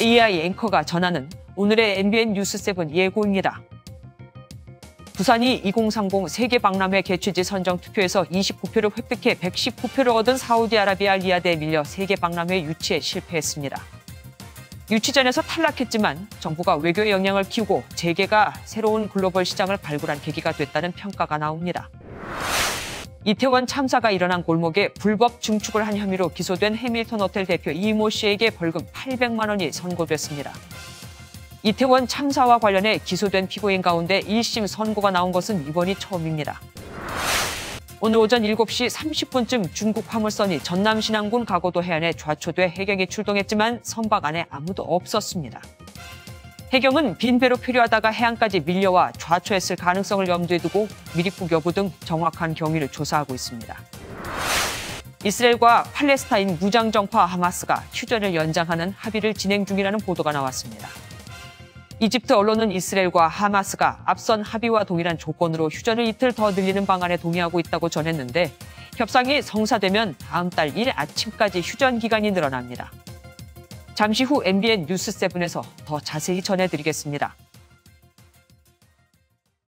AI 앵커가 전하는 오늘의 MBN 뉴스 7 예고입니다. 부산이 2030 세계 박람회 개최지 선정 투표에서 29표를 획득해 119표를 얻은 사우디아라비아 리야드에 밀려 세계 박람회 유치에 실패했습니다. 유치전에서 탈락했지만 정부가 외교의 영향을 키우고 재계가 새로운 글로벌 시장을 발굴한 계기가 됐다는 평가가 나옵니다. 이태원 참사가 일어난 골목에 불법 증축을 한 혐의로 기소된 해밀턴 호텔 대표 이모 씨에게 벌금 800만 원이 선고됐습니다. 이태원 참사와 관련해 기소된 피고인 가운데 1심 선고가 나온 것은 이번이 처음입니다. 오늘 오전 7시 30분쯤 중국 화물선이 전남 신안군 가고도 해안에 좌초돼 해경에 출동했지만 선박 안에 아무도 없었습니다. 해경은 빈 배로 필요하다가 해안까지 밀려와 좌초했을 가능성을 염두에 두고 미립국 여부 등 정확한 경위를 조사하고 있습니다. 이스라엘과 팔레스타인 무장정파 하마스가 휴전을 연장하는 합의를 진행 중이라는 보도가 나왔습니다. 이집트 언론은 이스라엘과 하마스가 앞선 합의와 동일한 조건으로 휴전을 이틀 더 늘리는 방안에 동의하고 있다고 전했는데 협상이 성사되면 다음 달 1일 아침까지 휴전 기간이 늘어납니다. 잠시 후 MBN 뉴스7에서 더 자세히 전해드리겠습니다.